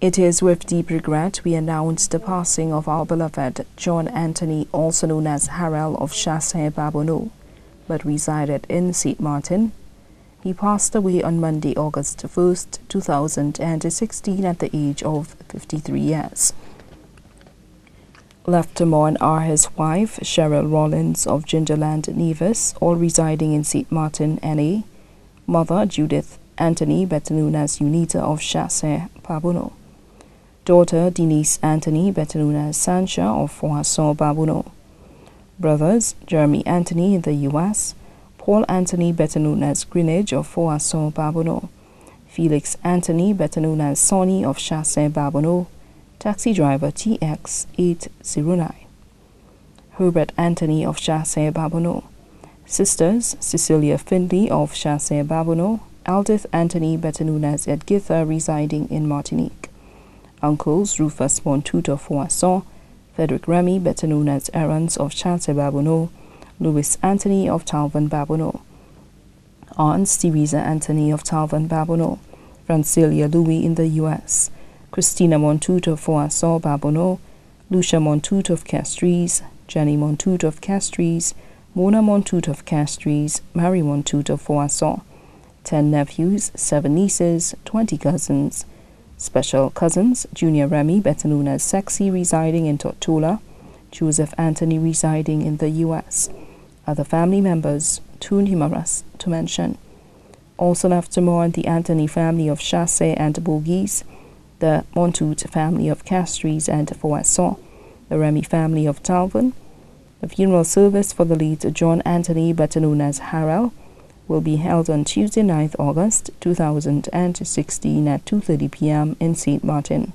It is with deep regret we announce the passing of our beloved John Anthony, also known as Harrell of Chassé Babonneau, but resided in St. Martin. He passed away on Monday, August 1st, 2016, at the age of 53 years. Left to mourn are his wife, Cheryl Rollins of Gingerland, Nevis, all residing in St. Martin, NA, mother, Judith Anthony, better known as Unita of Chassé Babonneau, daughter, Denise Anthony, better known as Sancha of Foisson Babonneau, brothers, Jeremy Anthony in the U.S., Paul Anthony, better known as Greenwich of Foisson Babonneau, Felix Anthony, better known as Sonny of Chassé Babonneau, taxi driver TX809, Herbert Anthony of Chassé Babonneau, sisters Cecilia Findley of Chassé Babonneau, Aldith Anthony, better known as Edgitha, residing in Martinique, uncles Rufus Montoute of Foisson, Frederick Remy, better known as Errands of Chassé Babonneau, Louis Anthony of Talvern Babonneau, aunts Theresa Anthony of Talvern Babonneau, Francilia Louis in the U.S., Christina Montoute of Foisson Babonneau, Lucia Montoute of Castries, Jenny Montoute of Castries, Mona Montoute of Castries, Mary Montoute of Foisson, 10 nephews, 7 nieces, 20 cousins, special cousins, Junior Remy, better known as Sexy, residing in Tortola, Joseph Anthony, residing in the U.S., other family members, too numerous to mention. Also left to mourn the Anthony family of Chassé and Bourgis, the Montoute family of Castries and Foisson, the Remy family of Talvern. The funeral service for the late John Anthony, better known as Harrell, will be held on Tuesday, 9th August 2016 at 2.30 p.m. in St. Martin.